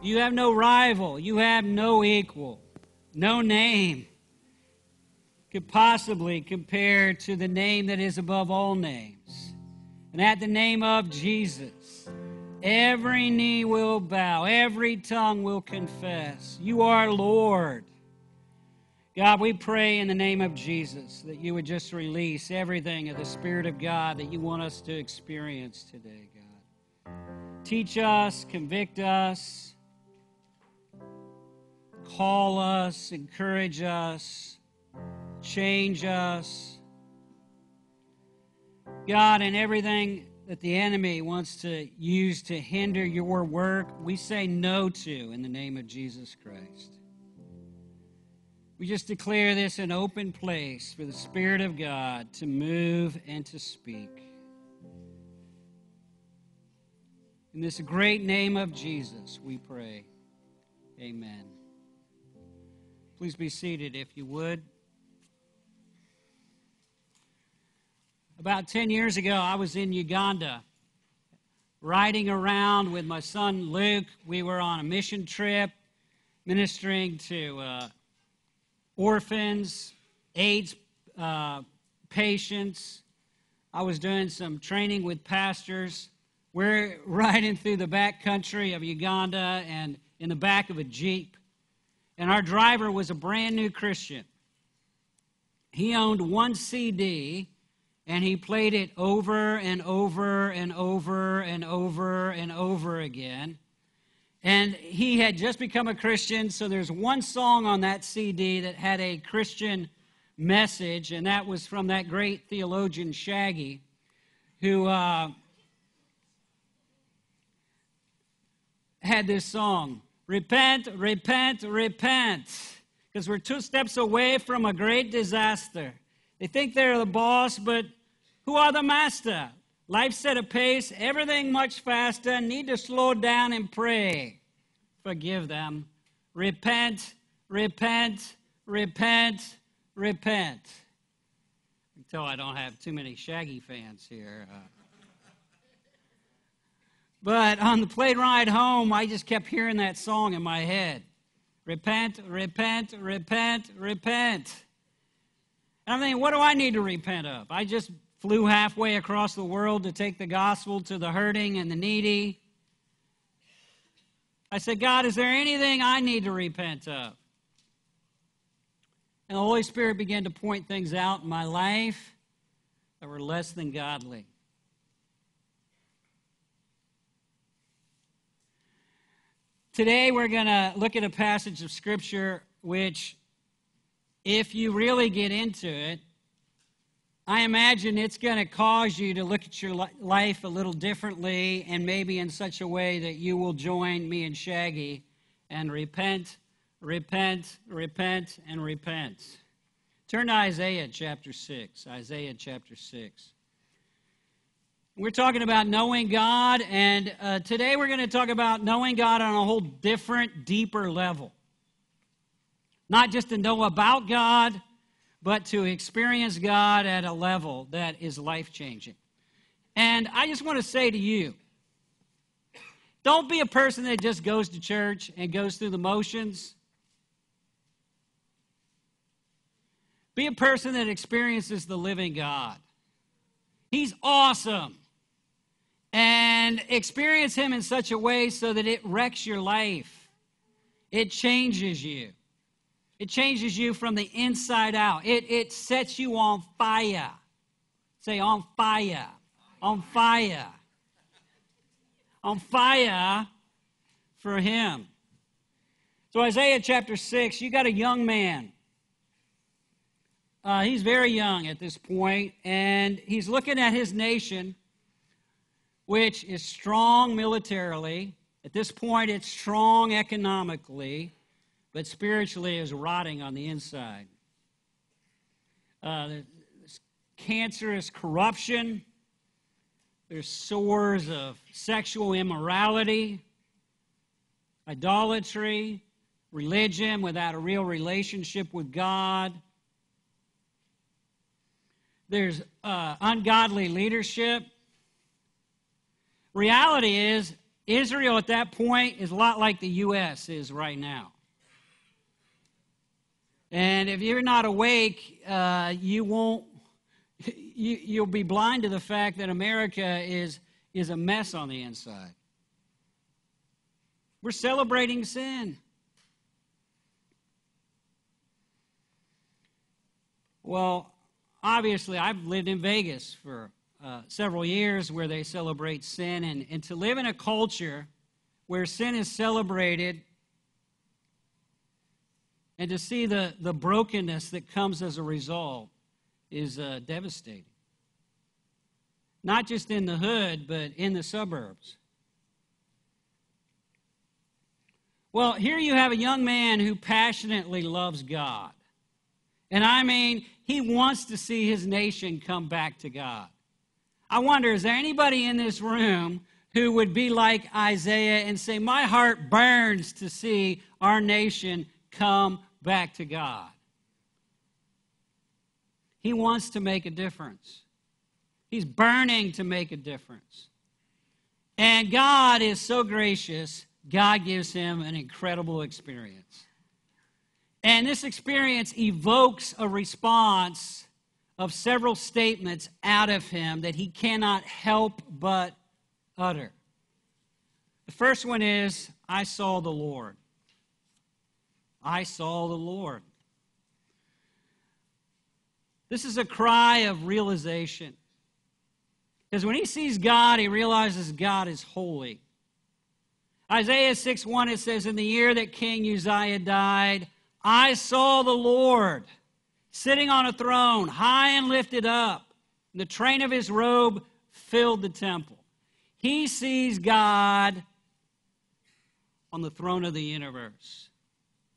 You have no rival. You have no equal. No name could possibly compare to the name that is above all names. And at the name of Jesus, every knee will bow, every tongue will confess, You are Lord. God, we pray in the name of Jesus that you would just release everything of the Spirit of God that you want us to experience today, God. Teach us, convict us, call us, encourage us, change us. God, and everything that the enemy wants to use to hinder your work, we say no to in the name of Jesus Christ. We just declare this an open place for the Spirit of God to move and to speak. In this great name of Jesus, we pray. Amen. Please be seated if you would. About 10 years ago, I was in Uganda riding around with my son Luke. We were on a mission trip ministering to uh, orphans, AIDS uh, patients. I was doing some training with pastors. We're riding through the back country of Uganda and in the back of a Jeep. And our driver was a brand new Christian. He owned one CD and he played it over and over and over and over and over again. And he had just become a Christian, so there's one song on that CD that had a Christian message, and that was from that great theologian Shaggy, who uh, had this song Repent, repent, repent, because we're two steps away from a great disaster. They think they're the boss, but who are the master? Life set a pace, everything much faster, need to slow down and pray. Forgive them. Repent, repent, repent, repent. Until I don't have too many Shaggy fans here. Uh, but on the plane ride home, I just kept hearing that song in my head Repent, repent, repent, repent. And I'm thinking, what do I need to repent of? I just flew halfway across the world to take the gospel to the hurting and the needy. I said, God, is there anything I need to repent of? And the Holy Spirit began to point things out in my life that were less than godly. Today, we're going to look at a passage of Scripture which, if you really get into it, I imagine it's going to cause you to look at your life a little differently and maybe in such a way that you will join me and Shaggy and repent, repent, repent, and repent. Turn to Isaiah chapter 6. Isaiah chapter 6. We're talking about knowing God, and uh, today we're going to talk about knowing God on a whole different, deeper level. Not just to know about God, but to experience God at a level that is life changing. And I just want to say to you don't be a person that just goes to church and goes through the motions. Be a person that experiences the living God. He's awesome. And experience Him in such a way so that it wrecks your life, it changes you. It changes you from the inside out. It, it sets you on fire. Say, on fire. On fire. On fire for Him. So, Isaiah chapter 6, you got a young man. Uh, he's very young at this point, and he's looking at his nation, which is strong militarily. At this point, it's strong economically but spiritually is rotting on the inside. Uh, there's cancerous corruption. There's sores of sexual immorality, idolatry, religion without a real relationship with God. There's uh, ungodly leadership. Reality is, Israel at that point is a lot like the U.S. is right now. And if you're not awake, uh, you won't. You, you'll be blind to the fact that America is, is a mess on the inside. We're celebrating sin. Well, obviously, I've lived in Vegas for uh, several years where they celebrate sin, and, and to live in a culture where sin is celebrated and to see the, the brokenness that comes as a result is uh, devastating. Not just in the hood, but in the suburbs. Well, here you have a young man who passionately loves God. And I mean, he wants to see his nation come back to God. I wonder, is there anybody in this room who would be like Isaiah and say, My heart burns to see our nation come back to God? He wants to make a difference. He's burning to make a difference. And God is so gracious, God gives him an incredible experience. And this experience evokes a response of several statements out of him that he cannot help but utter. The first one is, I saw the Lord. I saw the Lord. This is a cry of realization. Because when he sees God, he realizes God is holy. Isaiah 6 1, it says, In the year that King Uzziah died, I saw the Lord sitting on a throne, high and lifted up. The train of his robe filled the temple. He sees God on the throne of the universe.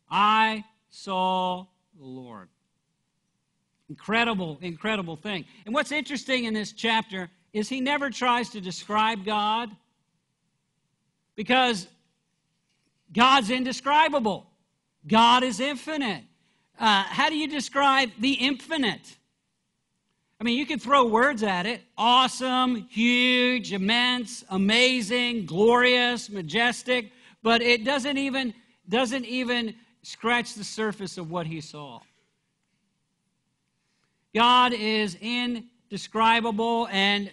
I saw the Lord. Incredible, incredible thing. And what's interesting in this chapter is he never tries to describe God because God's indescribable. God is infinite. Uh, how do you describe the infinite? I mean, you can throw words at it awesome, huge, immense, amazing, glorious, majestic, but it doesn't even, doesn't even scratch the surface of what he saw. God is indescribable, and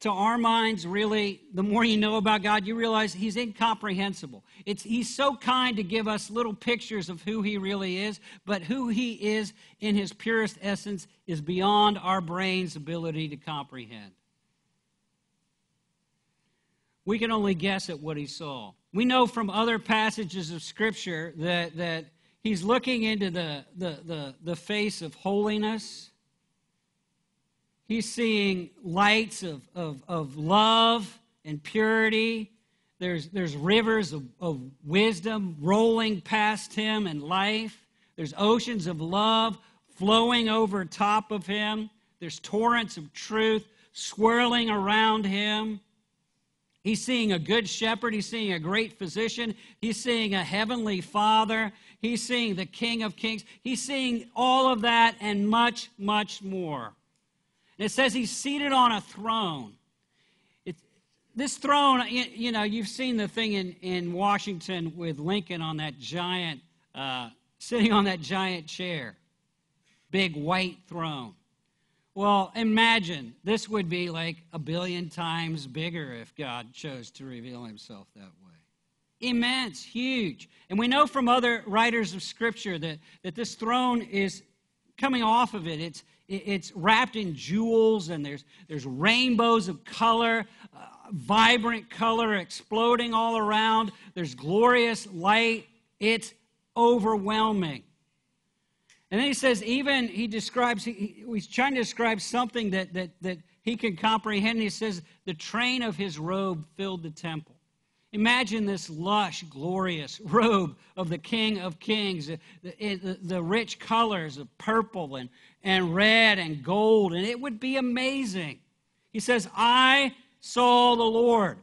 to our minds, really, the more you know about God, you realize He's incomprehensible. It's, he's so kind to give us little pictures of who He really is, but who He is in His purest essence is beyond our brain's ability to comprehend. We can only guess at what He saw. We know from other passages of Scripture that, that He's looking into the, the, the, the face of holiness He's seeing lights of, of, of love and purity. There's, there's rivers of, of wisdom rolling past him and life. There's oceans of love flowing over top of him. There's torrents of truth swirling around him. He's seeing a good shepherd. He's seeing a great physician. He's seeing a heavenly father. He's seeing the King of Kings. He's seeing all of that and much, much more. And it says he's seated on a throne. This throne, you know, you've seen the thing in, in Washington with Lincoln on that giant, uh, sitting on that giant chair, big white throne. Well, imagine this would be like a billion times bigger if God chose to reveal himself that way. Immense, huge. And we know from other writers of Scripture that, that this throne is coming off of it. It's, it's wrapped in jewels, and there's, there's rainbows of color, uh, vibrant color exploding all around. There's glorious light. It's overwhelming. And then he says, even he describes, he, he's trying to describe something that, that, that he can comprehend. He says, the train of his robe filled the temple. Imagine this lush, glorious robe of the King of Kings, the, the, the, rich colors of purple and, and red and gold, and it would be amazing. He says, I saw the Lord.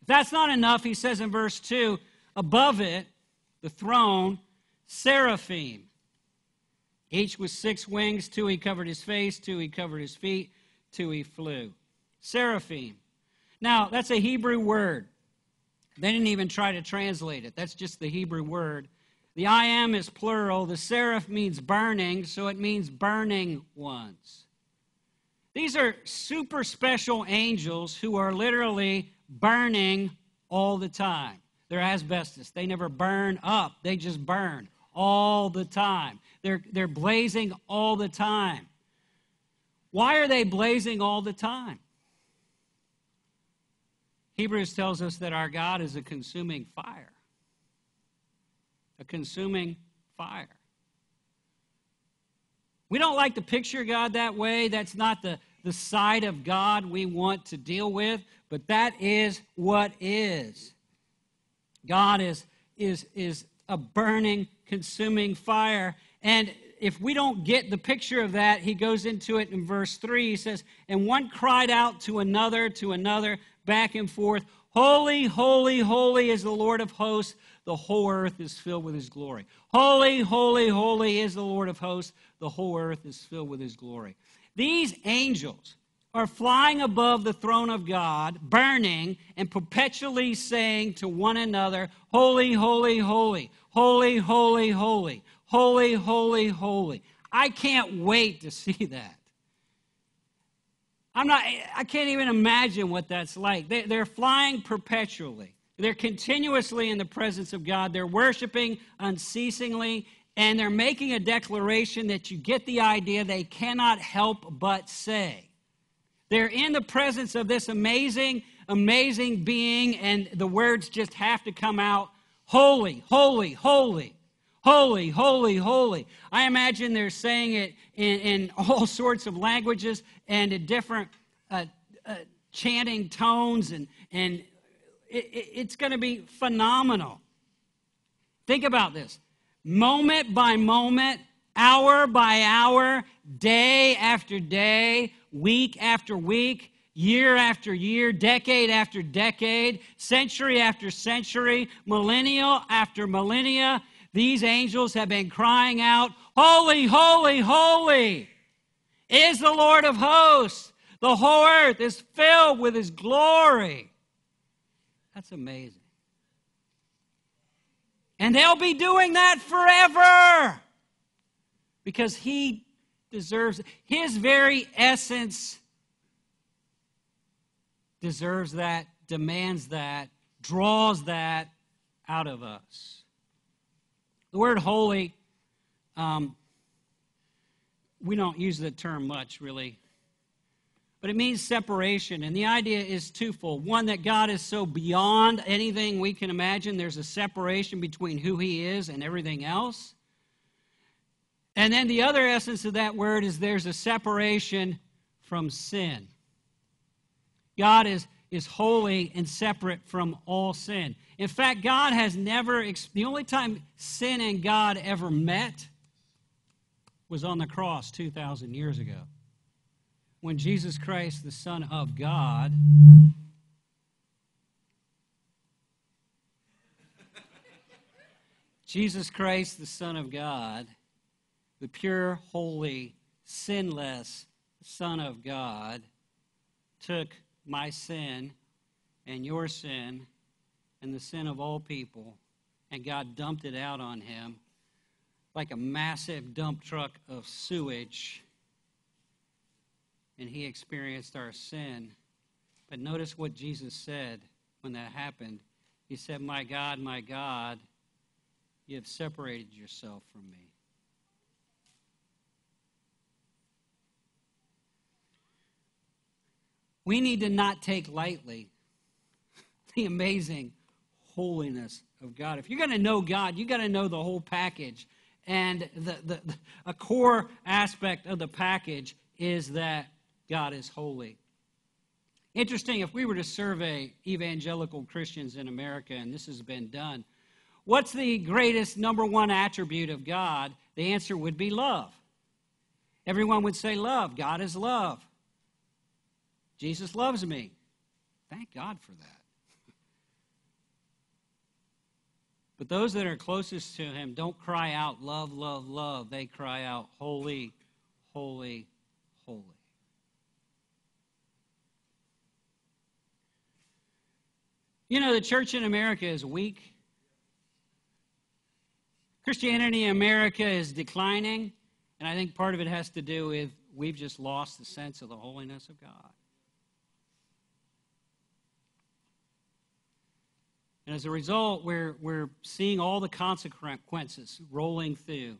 If that's not enough, he says in verse 2 above it, the throne, seraphim. Each with six wings, two he covered his face, two he covered his feet, two he flew. Seraphim. Now, that's a Hebrew word. They didn't even try to translate it. That's just the Hebrew word. The I am is plural. The seraph means burning, so it means burning ones. These are super special angels who are literally burning all the time. They're asbestos. They never burn up, they just burn all the time. They're, they're blazing all the time. Why are they blazing all the time? Hebrews tells us that our God is a consuming fire. A consuming fire. We don't like to picture God that way. That's not the, the side of God we want to deal with, but that is what is. God is, is, is a burning, consuming fire. And if we don't get the picture of that, he goes into it in verse 3. He says, And one cried out to another, to another, back and forth, Holy, holy, holy is the Lord of hosts. The whole earth is filled with his glory. Holy, holy, holy is the Lord of hosts. The whole earth is filled with his glory. These angels are flying above the throne of God, burning and perpetually saying to one another, Holy, holy, holy, holy, holy, holy, holy, holy, holy. I can't wait to see that. I'm not, I can't even imagine what that's like. They, they're flying perpetually. They're continuously in the presence of God. They're worshiping unceasingly, and they're making a declaration that you get the idea they cannot help but say. They're in the presence of this amazing, amazing being, and the words just have to come out holy, holy, holy, holy, holy, holy. I imagine they're saying it in, in all sorts of languages and in different uh, uh, chanting tones, and, and it, it's going to be phenomenal. Think about this moment by moment, hour by hour, day after day, week after week, year after year, decade after decade, century after century, millennial after millennia, these angels have been crying out, Holy, holy, holy is the Lord of hosts. The whole earth is filled with his glory. That's amazing. And they'll be doing that forever because he deserves his very essence deserves that, demands that, draws that out of us. The word holy, um, we don't use the term much really, but it means separation. And the idea is twofold. One, that God is so beyond anything we can imagine, there's a separation between who He is and everything else. And then the other essence of that word is there's a separation from sin. God is, is holy and separate from all sin. In fact, God has never, the only time sin and God ever met was on the cross 2,000 years ago. When Jesus Christ, the Son of God, Jesus Christ, the Son of God, the pure, holy, sinless Son of God took my sin and your sin and the sin of all people, and God dumped it out on him like a massive dump truck of sewage. And he experienced our sin. But notice what Jesus said when that happened. He said, My God, my God, you have separated yourself from me. We need to not take lightly the amazing holiness of God. If you're going to know God, you got to know the whole package. And the, the, the, a core aspect of the package is that God is holy. Interesting, if we were to survey evangelical Christians in America, and this has been done, what's the greatest number one attribute of God? The answer would be love. Everyone would say love. God is love. Jesus loves me. Thank God for that. But those that are closest to him don't cry out, love, love, love. They cry out, holy, holy, holy. You know, the church in America is weak. Christianity in America is declining, and I think part of it has to do with we've just lost the sense of the holiness of God. And as a result, we're, we're seeing all the consequences rolling through.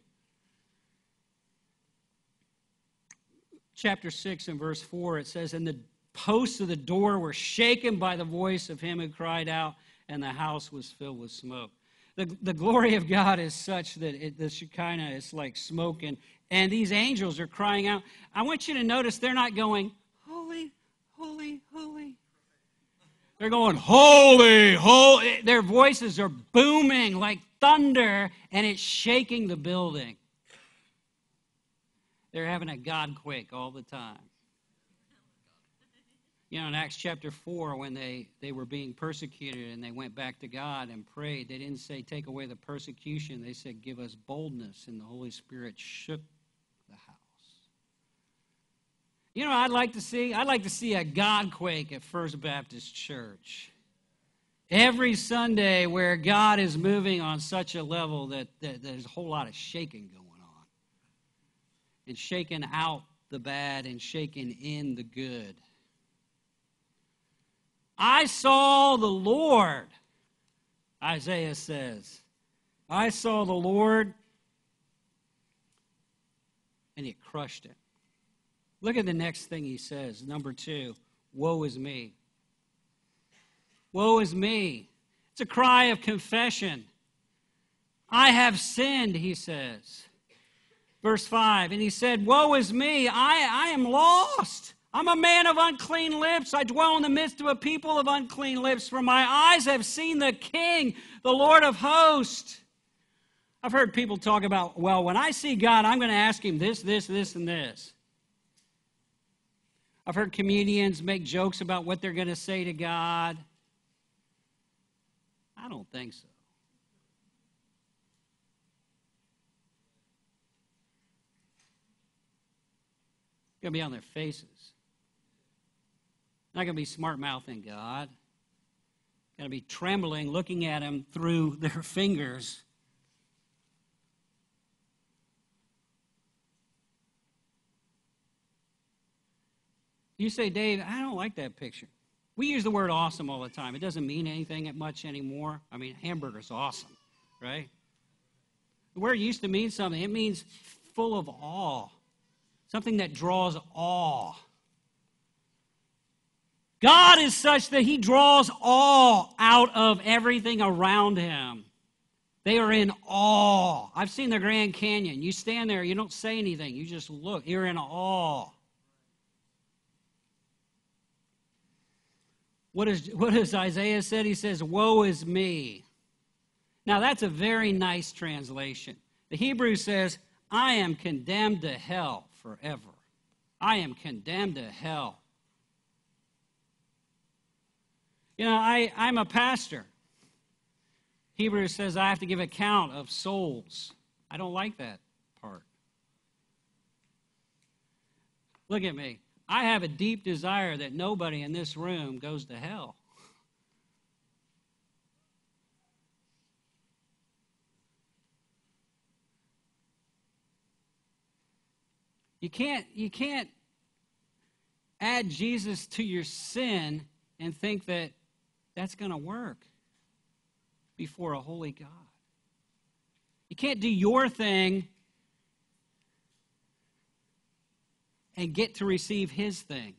Chapter 6 and verse 4, it says, And the posts of the door were shaken by the voice of him who cried out, and the house was filled with smoke. The, the glory of God is such that it, the Shekinah is like smoking, and these angels are crying out. I want you to notice they're not going, Holy, holy, holy. They're going, Holy, holy. Their voices are booming like thunder, and it's shaking the building. They're having a God quake all the time. You know, in Acts chapter 4, when they, they were being persecuted and they went back to God and prayed, they didn't say, Take away the persecution. They said, Give us boldness. And the Holy Spirit shook the house. You know, I'd like to see? I'd like to see a God quake at First Baptist Church. Every Sunday, where God is moving on such a level that, that there's a whole lot of shaking going on, and shaking out the bad and shaking in the good. I saw the Lord, Isaiah says. I saw the Lord, and he crushed it. Look at the next thing he says. Number two Woe is me. Woe is me. It's a cry of confession. I have sinned, he says. Verse 5 And he said, Woe is me. I, I am lost. I'm a man of unclean lips. I dwell in the midst of a people of unclean lips, for my eyes have seen the King, the Lord of hosts. I've heard people talk about, well, when I see God, I'm going to ask him this, this, this, and this. I've heard comedians make jokes about what they're going to say to God. I don't think so. Going to be on their faces. Not going to be smart mouthing God. Going to be trembling, looking at Him through their fingers. You say, Dave, I don't like that picture. We use the word awesome all the time. It doesn't mean anything much anymore. I mean, hamburger's awesome, right? The word used to mean something. It means full of awe, something that draws awe. God is such that He draws awe out of everything around Him. They are in awe. I've seen the Grand Canyon. You stand there, you don't say anything, you just look. You're in awe. What, is, what does Isaiah said? He says, Woe is me. Now, that's a very nice translation. The Hebrew says, I am condemned to hell forever. I am condemned to hell. You know, I, I'm a pastor. Hebrews says I have to give account of souls. I don't like that part. Look at me. I have a deep desire that nobody in this room goes to hell. You can't, you can't add Jesus to your sin and think that that's going to work before a holy God. You can't do your thing and get to receive his thing.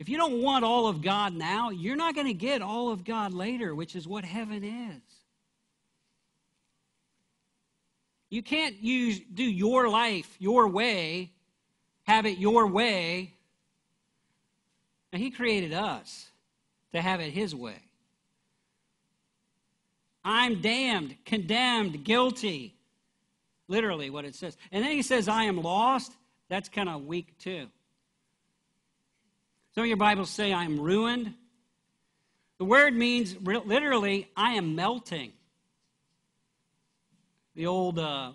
If you don't want all of God now, you're not going to get all of God later, which is what heaven is. You can't use do your life your way, have it your way. Now he created us to have it his way. I'm damned, condemned, guilty. Literally, what it says. And then he says, I am lost. That's kind of weak, too. Some of your Bibles say, I am ruined. The word means literally, I am melting. The old uh,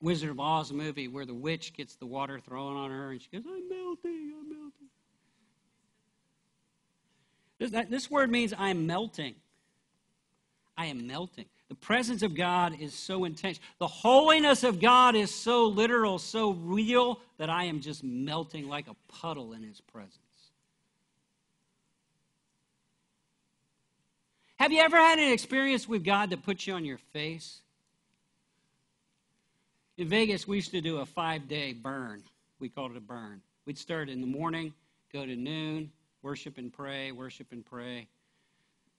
Wizard of Oz movie where the witch gets the water thrown on her and she goes, I'm melting, I'm melting. This, this word means I'm melting. I am melting. The presence of God is so intense. The holiness of God is so literal, so real, that I am just melting like a puddle in His presence. Have you ever had an experience with God that puts you on your face? In Vegas, we used to do a five day burn. We called it a burn. We'd start in the morning, go to noon, worship and pray, worship and pray.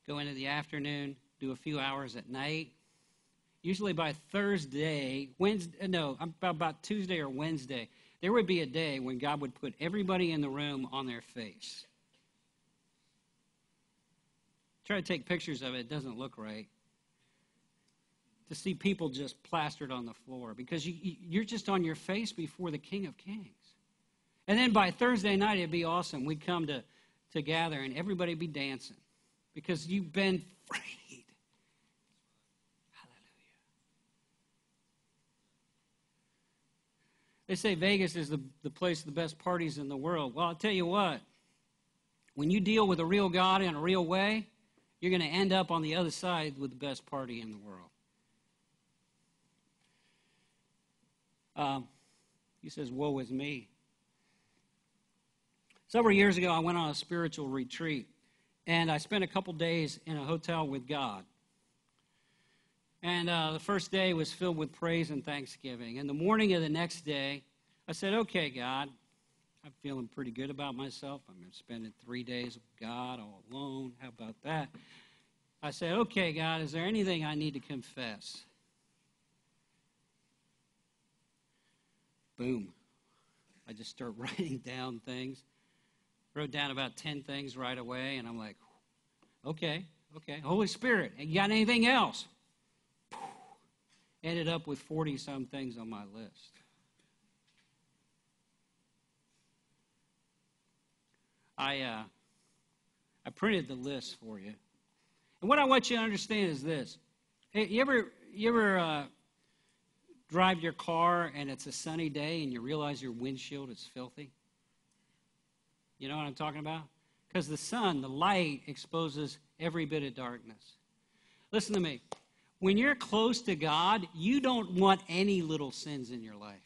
Go into the afternoon, do a few hours at night. Usually by Thursday, Wednesday, uh, no, about Tuesday or Wednesday, there would be a day when God would put everybody in the room on their face. Try to take pictures of it, it doesn't look right. To see people just plastered on the floor because you, you're just on your face before the King of Kings. And then by Thursday night, it'd be awesome. We'd come to, to gather and everybody be dancing because you've been freed. Hallelujah. They say Vegas is the, the place of the best parties in the world. Well, I'll tell you what, when you deal with a real God in a real way, you're going to end up on the other side with the best party in the world. Um, he says, Woe is me. Several years ago, I went on a spiritual retreat, and I spent a couple days in a hotel with God. And uh, the first day was filled with praise and thanksgiving. And the morning of the next day, I said, Okay, God, I'm feeling pretty good about myself. I'm spending three days with God all alone. How about that? I said, Okay, God, is there anything I need to confess? Boom. I just start writing down things. Wrote down about 10 things right away, and I'm like, okay, okay. Holy Spirit, you got anything else? Ended up with 40 some things on my list. I, uh, I printed the list for you. And what I want you to understand is this. Hey, you ever, you ever uh, drive your car and it's a sunny day and you realize your windshield is filthy? You know what I'm talking about? Because the sun, the light, exposes every bit of darkness. Listen to me. When you're close to God, you don't want any little sins in your life.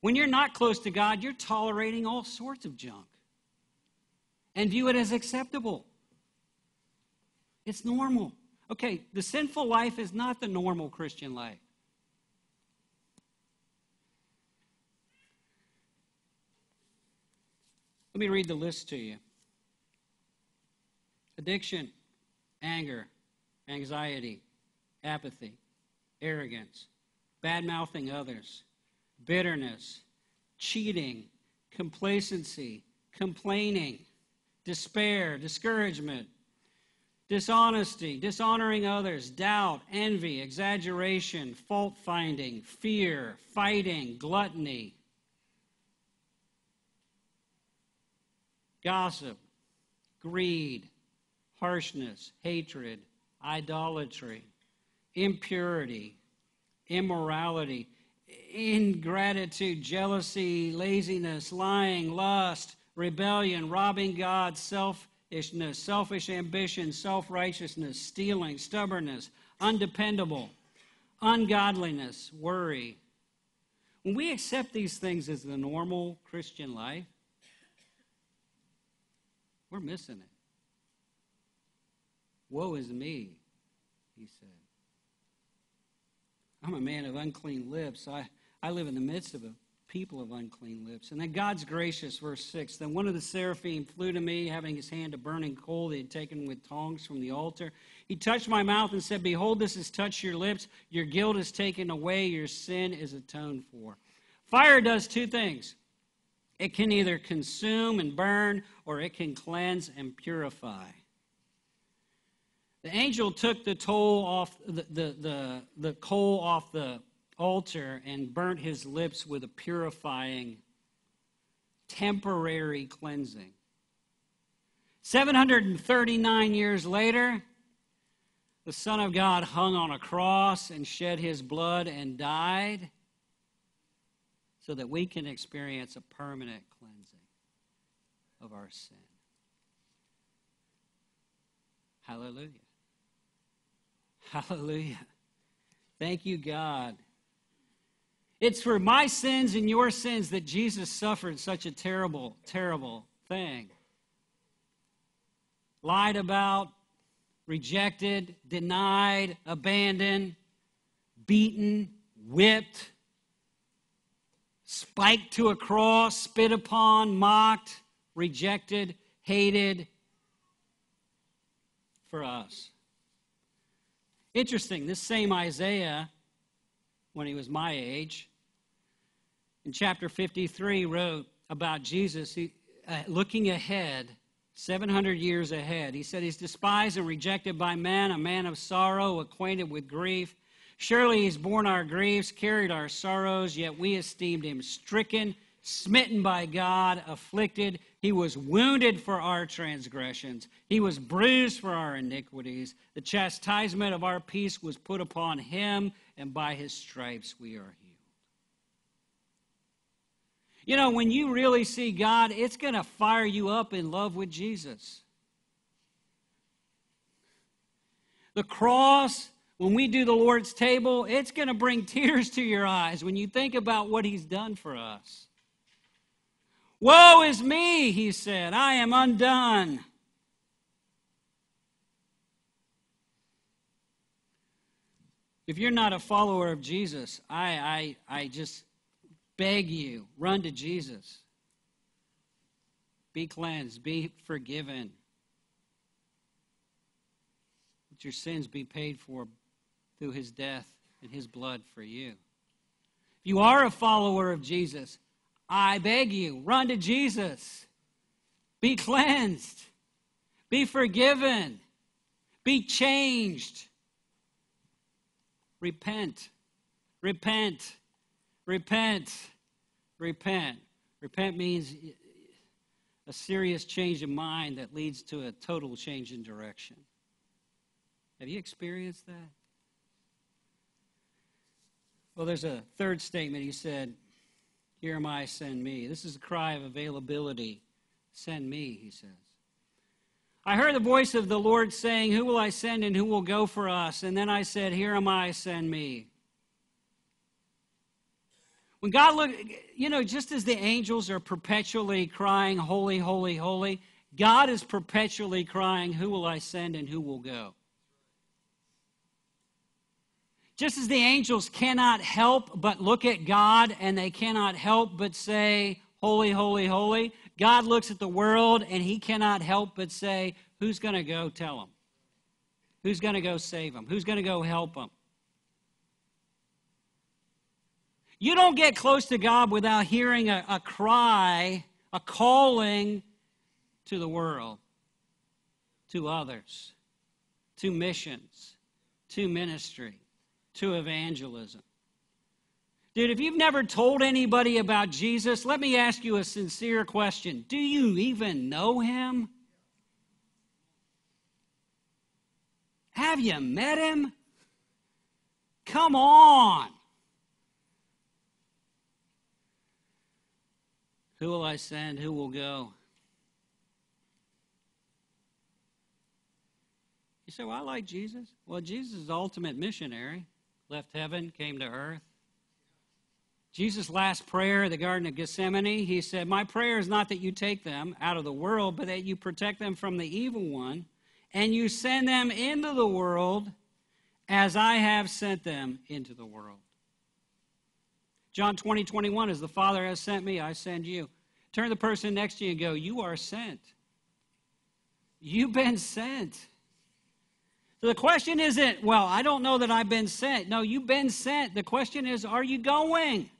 When you're not close to God, you're tolerating all sorts of junk and view it as acceptable. It's normal. Okay, the sinful life is not the normal Christian life. Let me read the list to you. Addiction, anger, anxiety, apathy, arrogance, bad mouthing others, bitterness, cheating, complacency, complaining despair, discouragement, dishonesty, dishonoring others, doubt, envy, exaggeration, fault finding, fear, fighting, gluttony, gossip, greed, harshness, hatred, idolatry, impurity, immorality, ingratitude, jealousy, laziness, lying, lust rebellion, robbing God, selfishness, selfish ambition, self righteousness, stealing, stubbornness, undependable, ungodliness, worry. When we accept these things as the normal Christian life, we're missing it. Woe is me, he said. I'm a man of unclean lips. I, I live in the midst of a people of unclean lips. And then God's gracious, verse 6. Then one of the seraphim flew to me, having his hand a burning coal he had taken with tongs from the altar. He touched my mouth and said, Behold, this has touched your lips. Your guilt is taken away, your sin is atoned for. Fire does two things it can either consume and burn, or it can cleanse and purify. The angel took the toll off the, the, the, the coal off the altar and burnt his lips with a purifying, temporary cleansing. 739 years later, the Son of God hung on a cross and shed his blood and died so that we can experience a permanent cleansing of our sin. Hallelujah. Hallelujah. Thank you, God. It's for my sins and your sins that Jesus suffered such a terrible, terrible thing. Lied about, rejected, denied, abandoned, beaten, whipped, spiked to a cross, spit upon, mocked, rejected, hated for us. Interesting, this same Isaiah, when he was my age, in chapter 53, wrote about Jesus he, uh, looking ahead 700 years ahead. He said, He's despised and rejected by men, a man of sorrow, acquainted with grief. Surely he's borne our griefs, carried our sorrows, yet we esteemed him stricken, smitten by God, afflicted. He was wounded for our transgressions, he was bruised for our iniquities. The chastisement of our peace was put upon him, and by his stripes we are healed. You know, when you really see God, it's going to fire you up in love with Jesus. The cross, when we do the Lord's table, it's going to bring tears to your eyes when you think about what He's done for us. Woe is me, he said, I am undone. If you're not a follower of Jesus, I, I, I just beg you, run to Jesus. Be cleansed, be forgiven. Let your sins be paid for through his death and his blood for you. If you are a follower of Jesus, I beg you, run to Jesus. Be cleansed. Be forgiven. Be changed. Repent. Repent. Repent. Repent. Repent means a serious change of mind that leads to a total change in direction. Have you experienced that? Well, there's a third statement. He said, Here am I, send me. This is a cry of availability. Send me, he says. I heard the voice of the Lord saying, Who will I send and who will go for us? And then I said, Here am I, send me. When God look, you know, just as the angels are perpetually crying, Holy, holy, holy, God is perpetually crying, Who will I send and who will go? Just as the angels cannot help but look at God and they cannot help but say, Holy, holy, holy, God looks at the world and he cannot help but say, Who's going to go tell them? Who's going to go save them? Who's going to go help them? You don't get close to God without hearing a, a cry, a calling to the world, to others, to missions, to ministry, to evangelism. Dude, if you've never told anybody about Jesus, let me ask you a sincere question. Do you even know him? Have you met him? Come on. Who will I send? Who will go? You say, Well, I like Jesus. Well, Jesus is the ultimate missionary. Left heaven, came to earth. Jesus' last prayer in the Garden of Gethsemane, he said, My prayer is not that you take them out of the world, but that you protect them from the evil one, and you send them into the world as I have sent them into the world. John 20, 21 is the Father has sent me, I send you. Turn the person next to you and go, You are sent. You've been sent. So the question isn't, Well, I don't know that I've been sent. No, you've been sent. The question is, Are you going?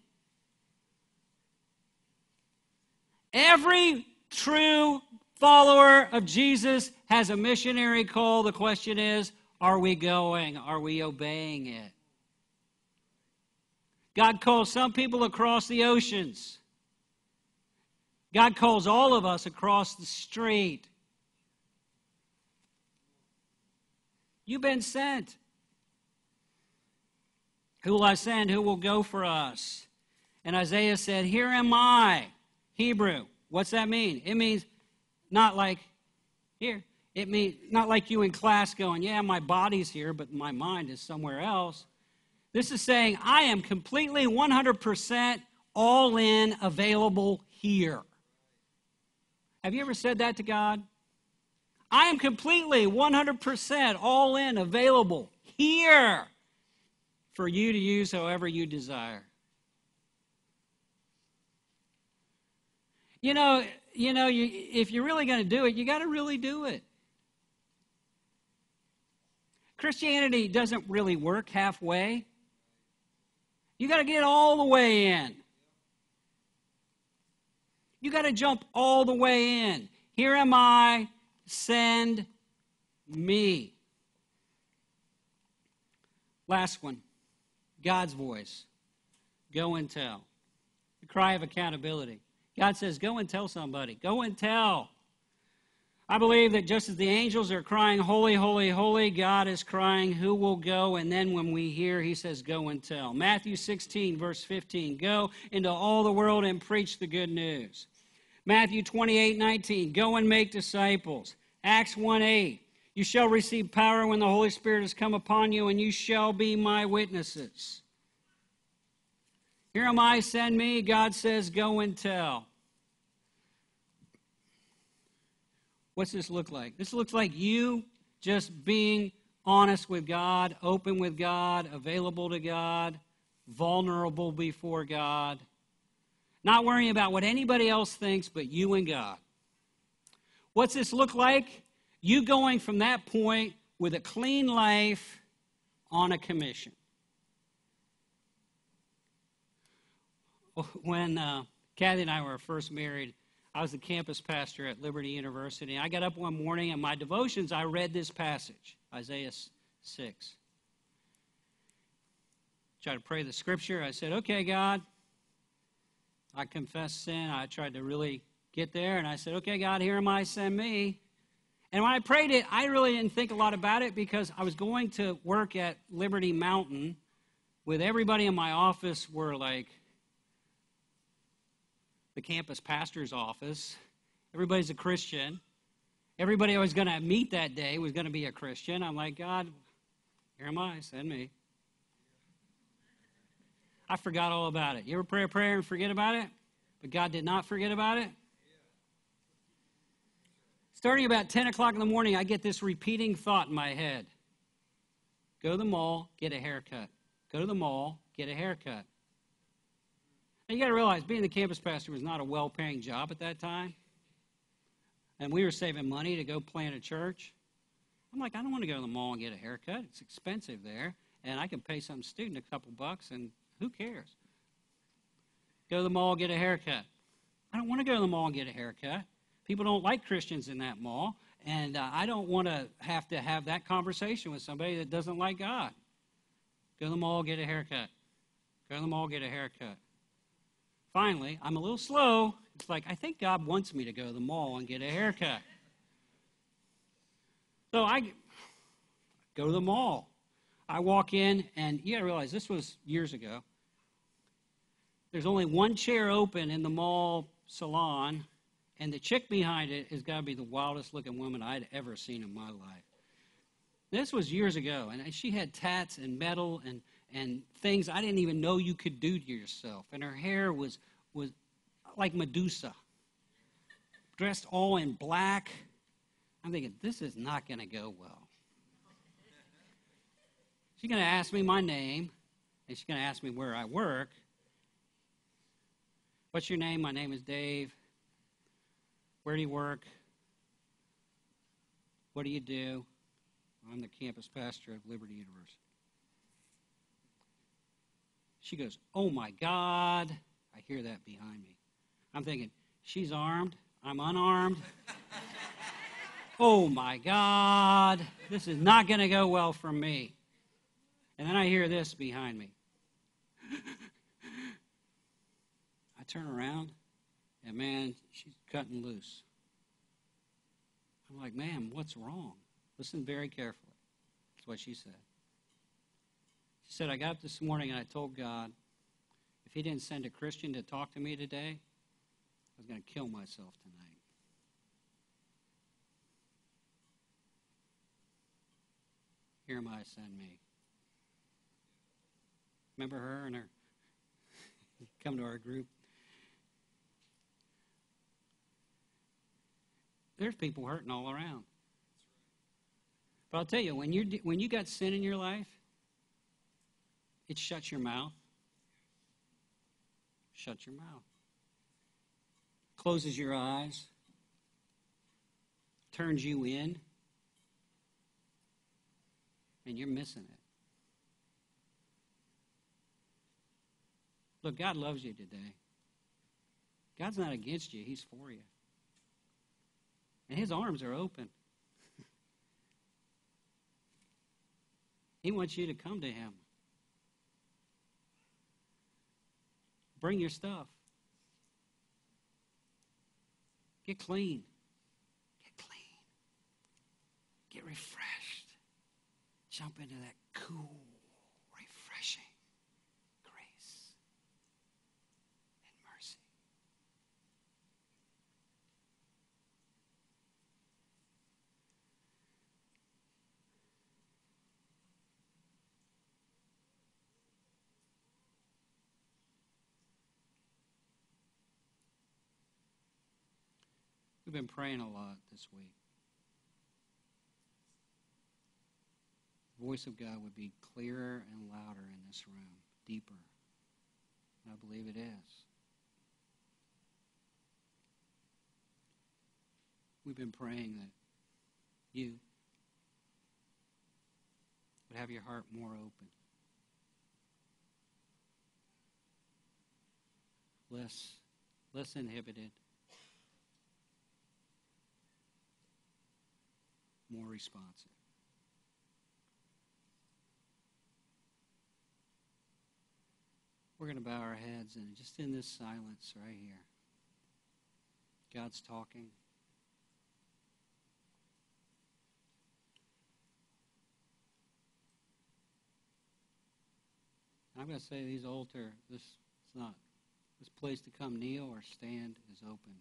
Every true follower of Jesus has a missionary call. The question is, Are we going? Are we obeying it? God calls some people across the oceans. God calls all of us across the street. You've been sent. Who will I send? Who will go for us? And Isaiah said, Here am I. Hebrew. What's that mean? It means not like here. It means not like you in class going, yeah, my body's here, but my mind is somewhere else. This is saying, I am completely 100% all in, available here. Have you ever said that to God? I am completely 100% all in, available here for you to use however you desire. You know, you know, you, if you're really going to do it, you got to really do it. Christianity doesn't really work halfway. You got to get all the way in. You got to jump all the way in. Here am I, send me. Last one God's voice. Go and tell. The cry of accountability. God says, Go and tell somebody. Go and tell. I believe that just as the angels are crying, Holy, holy, holy, God is crying, Who will go? And then when we hear, He says, Go and tell. Matthew 16, verse 15, Go into all the world and preach the good news. Matthew 28, 19, Go and make disciples. Acts 1 8, You shall receive power when the Holy Spirit has come upon you, and you shall be my witnesses. Here am I, send me. God says, Go and tell. What's this look like? This looks like you just being honest with God, open with God, available to God, vulnerable before God, not worrying about what anybody else thinks but you and God. What's this look like? You going from that point with a clean life on a commission. When uh, Kathy and I were first married, I was the campus pastor at Liberty University. I got up one morning and my devotions, I read this passage, Isaiah 6. Tried to pray the scripture. I said, okay, God, I confessed sin. I tried to really get there, and I said, okay, God, here am I, send me. And when I prayed it, I really didn't think a lot about it because I was going to work at Liberty Mountain with everybody in my office were like the campus pastor's office. Everybody's a Christian. Everybody I was going to meet that day was going to be a Christian. I'm like, God, here am I, send me. I forgot all about it. You ever pray a prayer and forget about it? But God did not forget about it? Starting about 10 o'clock in the morning, I get this repeating thought in my head go to the mall, get a haircut. Go to the mall, get a haircut. Now, you got to realize being the campus pastor was not a well paying job at that time. And we were saving money to go plant a church. I'm like, I don't want to go to the mall and get a haircut. It's expensive there. And I can pay some student a couple bucks, and who cares? Go to the mall, get a haircut. I don't want to go to the mall and get a haircut. People don't like Christians in that mall. And uh, I don't want to have to have that conversation with somebody that doesn't like God. Go to the mall, get a haircut. Go to the mall, get a haircut. Finally, I'm a little slow. It's like, I think God wants me to go to the mall and get a haircut. So I go to the mall. I walk in, and you gotta realize this was years ago. There's only one chair open in the mall salon, and the chick behind it has got to be the wildest looking woman I'd ever seen in my life. This was years ago, and she had tats and metal and and things I didn't even know you could do to yourself. And her hair was, was like Medusa, dressed all in black. I'm thinking, this is not going to go well. She's going to ask me my name, and she's going to ask me where I work. What's your name? My name is Dave. Where do you work? What do you do? I'm the campus pastor of Liberty University. She goes, Oh my God. I hear that behind me. I'm thinking, She's armed. I'm unarmed. oh my God. This is not going to go well for me. And then I hear this behind me. I turn around, and man, she's cutting loose. I'm like, ma'am, what's wrong? Listen very carefully. That's what she said. She said, I got up this morning and I told God, if He didn't send a Christian to talk to me today, I was going to kill myself tonight. Here am I, send me. Remember her and her? Come to our group. There's people hurting all around. But I'll tell you, when you when you got sin in your life, it shuts your mouth. Shut your mouth. Closes your eyes. Turns you in. And you're missing it. Look, God loves you today. God's not against you, He's for you. And His arms are open. he wants you to come to Him. Bring your stuff. Get clean. Get clean. Get refreshed. Jump into that cool, refreshing grace and mercy. We've been praying a lot this week. The voice of God would be clearer and louder in this room, deeper. And I believe it is. We've been praying that you would have your heart more open, less, less inhibited, more responsive. We're going to bow our heads and just in this silence right here, God's talking. I'm going to say these altar, this is not, this place to come kneel or stand is open.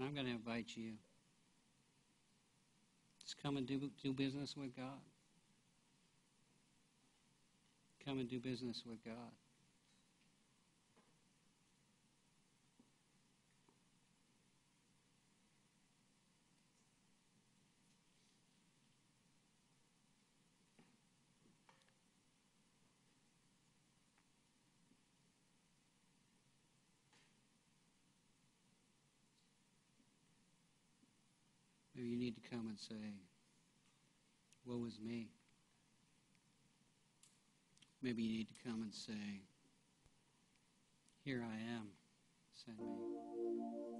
And I'm going to invite you. Just come and do, do business with God. Come and do business with God. You need to come and say, Woe is me. Maybe you need to come and say, Here I am, send me.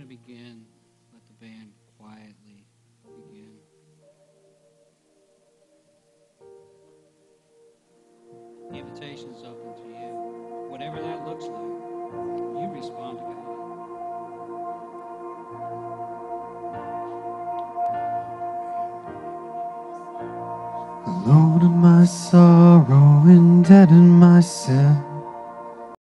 Going to begin. Let the band quietly begin. The invitation is open to you. Whatever that looks like, you respond to God. Alone in my sorrow and dead in my sin.